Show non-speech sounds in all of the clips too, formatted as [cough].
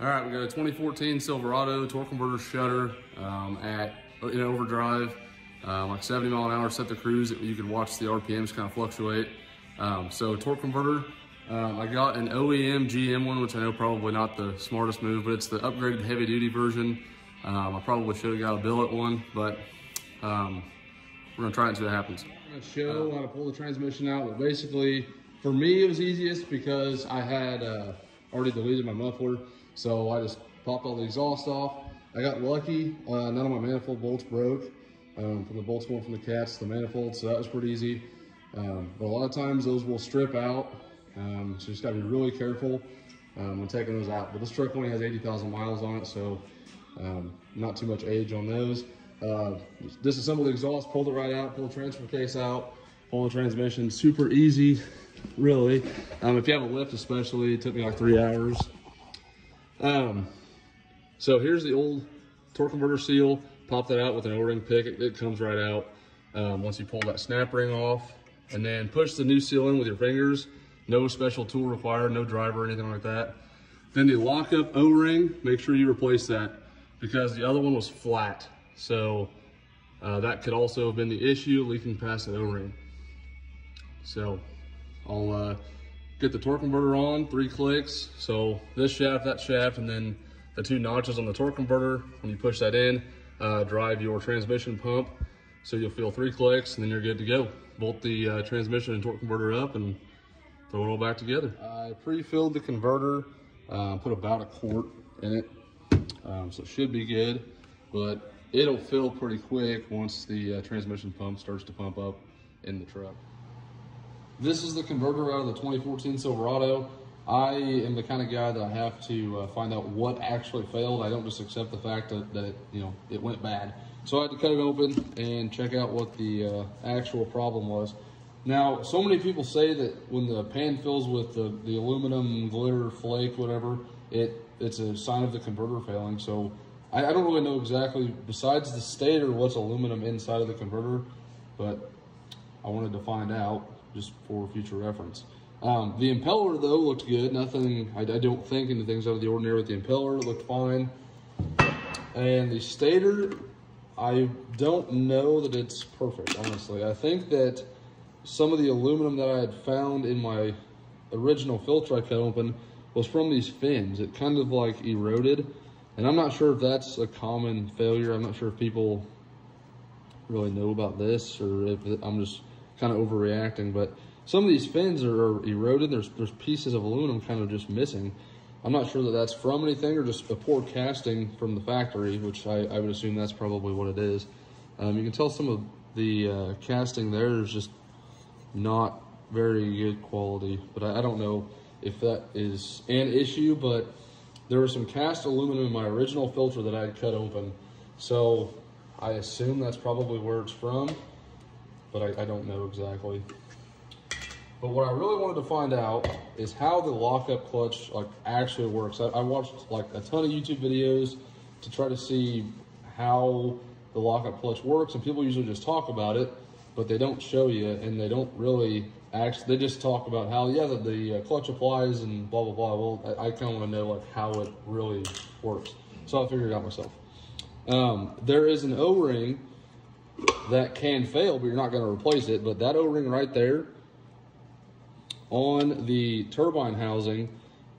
All right, we got a 2014 Silverado torque converter shudder um, at in overdrive, um, like 70 mile an hour set the cruise. You can watch the RPMs kind of fluctuate. Um, so torque converter, um, I got an OEM GM one, which I know probably not the smartest move, but it's the upgraded heavy duty version. Um, I probably should have got a billet one, but um, we're gonna try it see what happens. I'm gonna show how to pull the transmission out, but basically, for me, it was easiest because I had uh, already deleted my muffler. So I just popped all the exhaust off. I got lucky, uh, none of my manifold bolts broke um, from the bolts going from the cats to the manifold, so that was pretty easy. Um, but a lot of times those will strip out, um, so you just gotta be really careful um, when taking those out. But this truck only has 80,000 miles on it, so um, not too much age on those. Uh, disassemble the exhaust, pulled it right out, pulled the transfer case out, pulled the transmission, super easy, really. Um, if you have a lift especially, it took me like three hours. Um, so here's the old torque converter seal. Pop that out with an O-ring pick. It, it, comes right out um, once you pull that snap ring off. And then push the new seal in with your fingers. No special tool required, no driver anything like that. Then the lockup O-ring, make sure you replace that because the other one was flat. So uh, that could also have been the issue, leaking past the O-ring. So I'll uh, get the torque converter on, three clicks. So this shaft, that shaft, and then the two notches on the torque converter. When you push that in, uh, drive your transmission pump. So you'll feel three clicks and then you're good to go. Bolt the uh, transmission and torque converter up and throw it all back together. I pre-filled the converter, uh, put about a quart in it. Um, so it should be good, but it'll fill pretty quick once the uh, transmission pump starts to pump up in the truck. This is the converter out of the 2014 Silverado. I am the kind of guy that I have to uh, find out what actually failed. I don't just accept the fact that, that it, you know, it went bad. So I had to cut it open and check out what the uh, actual problem was. Now, so many people say that when the pan fills with the, the aluminum glitter flake, whatever, it it's a sign of the converter failing. So I, I don't really know exactly, besides the stator, what's aluminum inside of the converter, but I wanted to find out just for future reference. Um, the impeller though looked good. Nothing, I, I, don't think anything's out of the ordinary with the impeller. It looked fine. And the stator, I don't know that it's perfect, honestly. I think that some of the aluminum that I had found in my original filter I cut open was from these fins. It kind of like eroded. And I'm not sure if that's a common failure. I'm not sure if people really know about this or if I'm just kind of overreacting, but some of these fins are, eroded. There's, there's pieces of aluminum kind of just missing. I'm not sure that that's from anything or just a poor casting from the factory, which I, I would assume that's probably what it is. Um, you can tell some of the uh, casting there is just not very good quality, but I, I don't know if that is an issue, but there was some cast aluminum in my original filter that I had cut open. So I assume that's probably where it's from but I, I don't know exactly. But what I really wanted to find out is how the lockup clutch like actually works. I, I, watched like a ton of YouTube videos to try to see how the lockup clutch works, and people usually just talk about it, but they don't show you, and they don't really actually. They just talk about how yeah the, the uh, clutch applies and blah blah blah. Well, I, I kind of want to know like how it really works, so I figured it out myself. Um, there is an O-ring that can fail, but you're not going to replace it. But that O-ring right there on the turbine housing,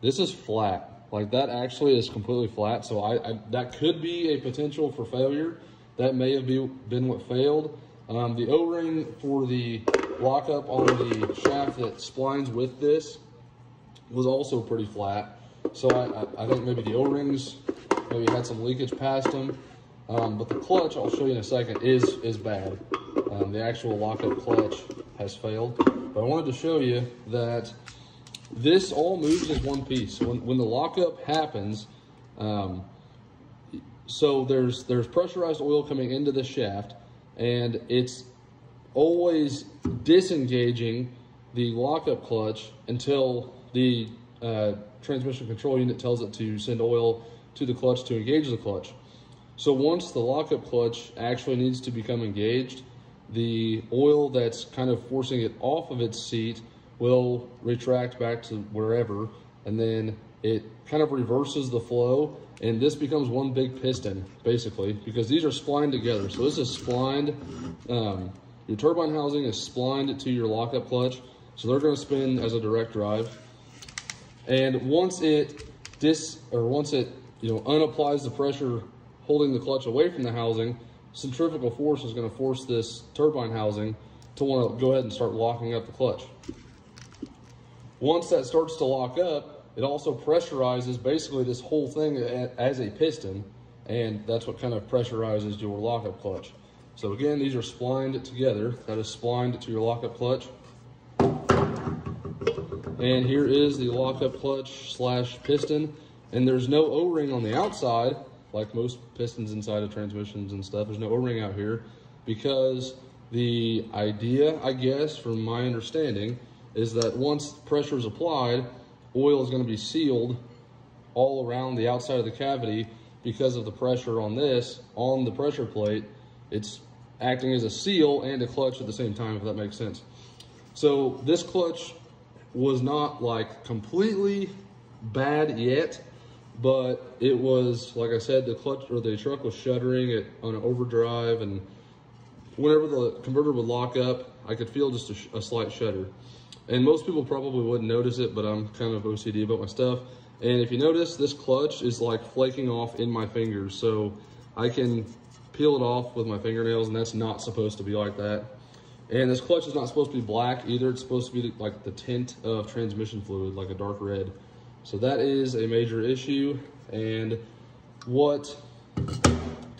this is flat. Like that actually is completely flat. So I, I that could be a potential for failure. That may have be, been what failed. Um, the O-ring for the lockup on the shaft that splines with this was also pretty flat. So I, I, I think maybe the O-rings maybe had some leakage past them. Um, but the clutch, I'll show you in a second, is, is bad. Um, the actual lockup clutch has failed. But I wanted to show you that this all moves as one piece. When, when the lockup happens, um, so there's, there's pressurized oil coming into the shaft, and it's always disengaging the lockup clutch until the uh, transmission control unit tells it to send oil to the clutch to engage the clutch. So once the lockup clutch actually needs to become engaged, the oil that's kind of forcing it off of its seat will retract back to wherever, and then it kind of reverses the flow and this becomes one big piston basically because these are splined together. So this is splined, um, your turbine housing is splined to your lockup clutch. So they're gonna spin as a direct drive. And once it dis, or once it, you know, unapplies the pressure holding the clutch away from the housing, centrifugal force is gonna force this turbine housing to wanna go ahead and start locking up the clutch. Once that starts to lock up, it also pressurizes basically this whole thing as a piston, and that's what kind of pressurizes your lockup clutch. So again, these are splined together. That is splined to your lockup clutch. And here is the lockup clutch slash piston. And there's no O-ring on the outside, like most pistons inside of transmissions and stuff. There's no O-ring out here because the idea, I guess, from my understanding, is that once pressure is applied, oil is going to be sealed all around the outside of the cavity because of the pressure on this, on the pressure plate. It's acting as a seal and a clutch at the same time, if that makes sense. So this clutch was not like completely bad yet, but it was, like I said, the clutch or the truck was shuddering it on an overdrive and whenever the converter would lock up, I could feel just a, a slight shudder. And most people probably wouldn't notice it, but I'm kind of OCD about my stuff. And if you notice, this clutch is like flaking off in my fingers. So I can peel it off with my fingernails and that's not supposed to be like that. And this clutch is not supposed to be black either. It's supposed to be like the tint of transmission fluid, like a dark red. So that is a major issue. And what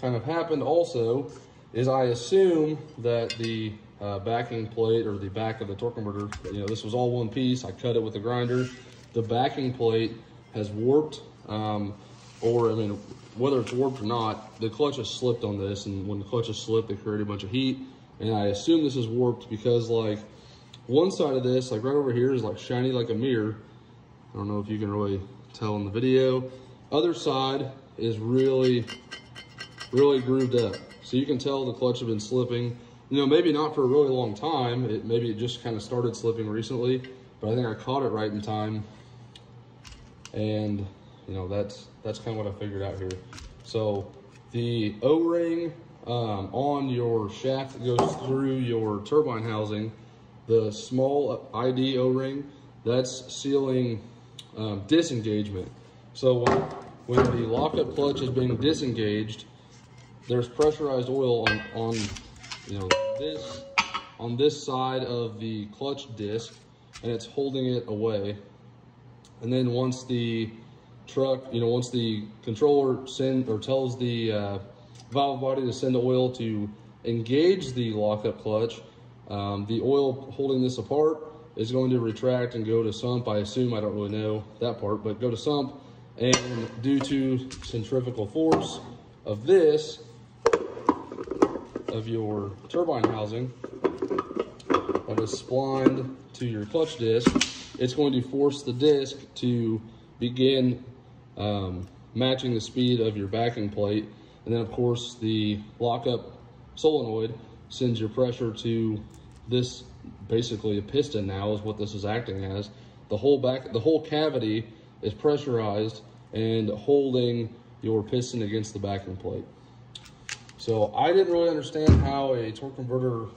kind of happened also is I assume that the uh, backing plate or the back of the torque converter. You know, this was all one piece. I cut it with a grinder. The backing plate has warped, um, or I mean, whether it's warped or not, the clutch has slipped on this. And when the clutch has slipped, it created a bunch of heat. And I assume this is warped because like one side of this, like right over here is like shiny like a mirror. I don't know if you can really tell in the video. Other side is really, really grooved up. So you can tell the clutch has been slipping you know, maybe not for a really long time. It, maybe it just kind of started slipping recently, but I think I caught it right in time. And, you know, that's, that's kind of what I figured out here. So the O-ring um, on your shaft that goes through your turbine housing, the small ID O-ring, that's sealing um, disengagement. So when, when the lockup clutch is being disengaged, there's pressurized oil on, on you know, this on this side of the clutch disc and it's holding it away. And then once the truck, you know, once the controller send or tells the uh, valve body to send oil to engage the lockup clutch, um, the oil holding this apart is going to retract and go to sump. I assume, I don't really know that part, but go to sump. And due to centrifugal force of this, of your turbine housing that is splined to your clutch disc, it's going to force the disc to begin um, matching the speed of your backing plate. And then of course the lockup solenoid sends your pressure to this, basically a piston now is what this is acting as. The whole back, the whole cavity is pressurized and holding your piston against the backing plate. So I didn't really understand how a torque converter,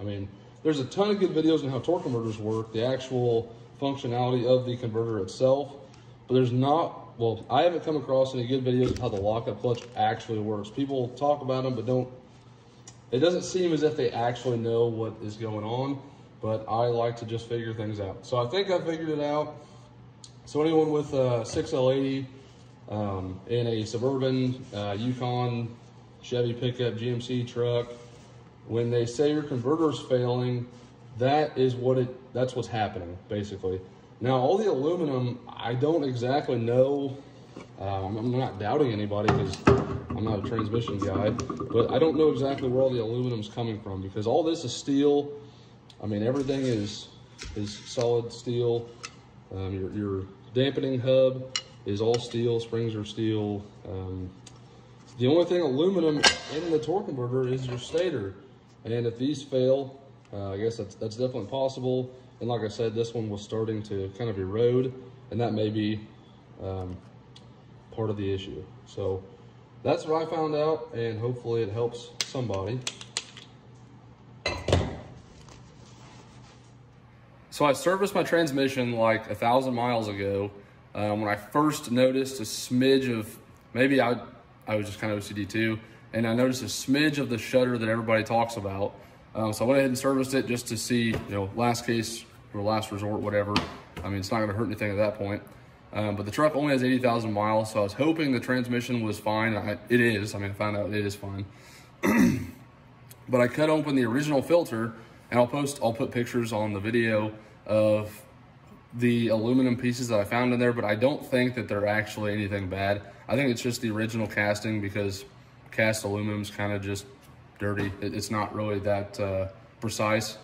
I mean, there's a ton of good videos on how torque converters work, the actual functionality of the converter itself, but there's not, well, I haven't come across any good videos of how the lockup clutch actually works. People talk about them, but don't, it doesn't seem as if they actually know what is going on, but I like to just figure things out. So I think I figured it out. So anyone with a 6L80 um, in a Suburban, uh, Yukon, Chevy pickup, GMC truck, when they say your converter's failing, that is what it, that's what's happening, basically. Now, all the aluminum, I don't exactly know. Um, I'm not doubting anybody because I'm not a transmission guy, but I don't know exactly where all the aluminum's coming from because all this is steel. I mean, everything is is solid steel. Um, your, your dampening hub is all steel, springs are steel. Um, the only thing aluminum in the torque converter is your stator. And if these fail, uh, I guess that's, that's definitely possible. And like I said, this one was starting to kind of erode and that may be um, part of the issue. So that's what I found out, and hopefully it helps somebody. So I serviced my transmission like a thousand miles ago um, when I first noticed a smidge of, maybe I, I was just kind of OCD too, and I noticed a smidge of the shudder that everybody talks about. Um, so I went ahead and serviced it just to see, you know, last case or last resort, whatever. I mean, it's not gonna hurt anything at that point. Um, but the truck only has 80,000 miles, so I was hoping the transmission was fine. I, it is, I mean, I found out it is fine. [clears throat] but I cut open the original filter and I'll post, I'll put pictures on the video of the aluminum pieces that I found in there, but I don't think that they're actually anything bad. I think it's just the original casting because cast aluminum's kind of just dirty. It, it's not really that uh, precise.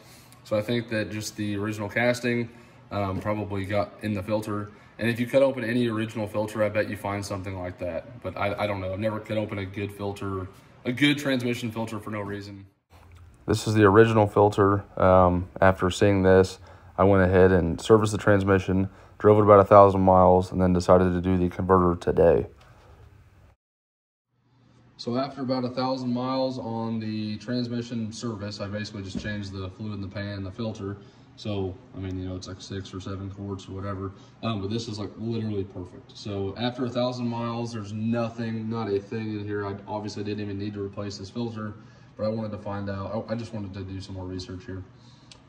So I think that just the original casting um, probably got in the filter. And if you cut open any original filter, I bet you find something like that. But I, I don't know. I've never cut open a good filter, a good transmission filter for no reason. This is the original filter. Um, after seeing this, I went ahead and serviced the transmission, drove it about a thousand miles, and then decided to do the converter today. So after about a thousand miles on the transmission service, I basically just changed the fluid in the pan, the filter. So, I mean, you know, it's like six or seven quarts or whatever. Um, but this is like literally perfect. So after a thousand miles, there's nothing, not a thing in here. I obviously didn't even need to replace this filter, but I wanted to find out, I just wanted to do some more research here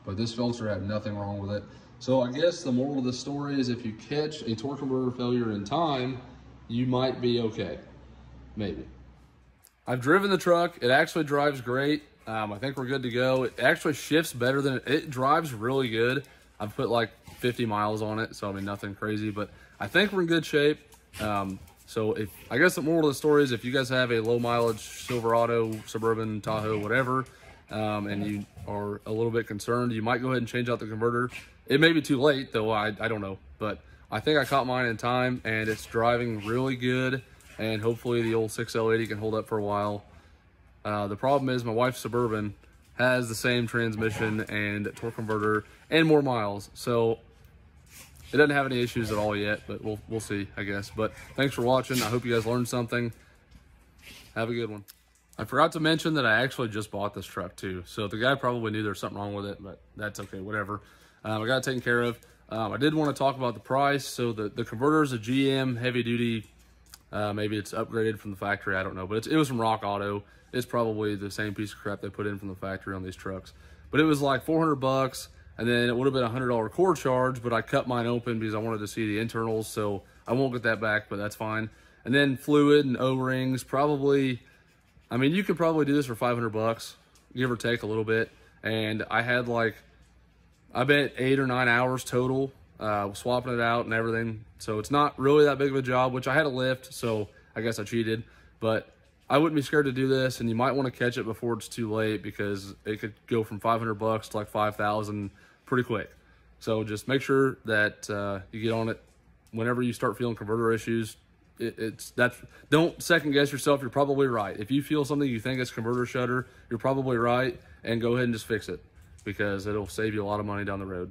but this filter had nothing wrong with it. So I guess the moral of the story is if you catch a torque converter failure in time, you might be okay, maybe. I've driven the truck. It actually drives great. Um, I think we're good to go. It actually shifts better than it, it drives really good. I've put like 50 miles on it, so I mean nothing crazy, but I think we're in good shape. Um, so if I guess the moral of the story is if you guys have a low mileage Silverado, Suburban, Tahoe, whatever, um, and you are a little bit concerned, you might go ahead and change out the converter. It may be too late, though, I, I don't know. But I think I caught mine in time, and it's driving really good, and hopefully the old 6L80 can hold up for a while. Uh, the problem is my wife's Suburban has the same transmission and torque converter and more miles, so it doesn't have any issues at all yet, but we'll, we'll see, I guess. But thanks for watching. I hope you guys learned something. Have a good one. I forgot to mention that I actually just bought this truck too. So the guy probably knew there's something wrong with it, but that's okay, whatever. Um, I got it taken care of. Um, I did want to talk about the price. So the, the converter is a GM heavy duty. Uh, maybe it's upgraded from the factory. I don't know, but it was from Rock Auto. It's probably the same piece of crap they put in from the factory on these trucks. But it was like 400 bucks, and then it would have been a $100 core charge, but I cut mine open because I wanted to see the internals, so I won't get that back, but that's fine. And then fluid and O-rings, probably I mean, you could probably do this for 500 bucks, give or take a little bit. And I had like, I bet eight or nine hours total, uh, swapping it out and everything. So it's not really that big of a job, which I had a lift, so I guess I cheated. But I wouldn't be scared to do this, and you might want to catch it before it's too late because it could go from 500 bucks to like 5,000 pretty quick. So just make sure that uh, you get on it whenever you start feeling converter issues it, it's that's don't second guess yourself. You're probably right. If you feel something you think is converter shudder, you're probably right, and go ahead and just fix it because it'll save you a lot of money down the road.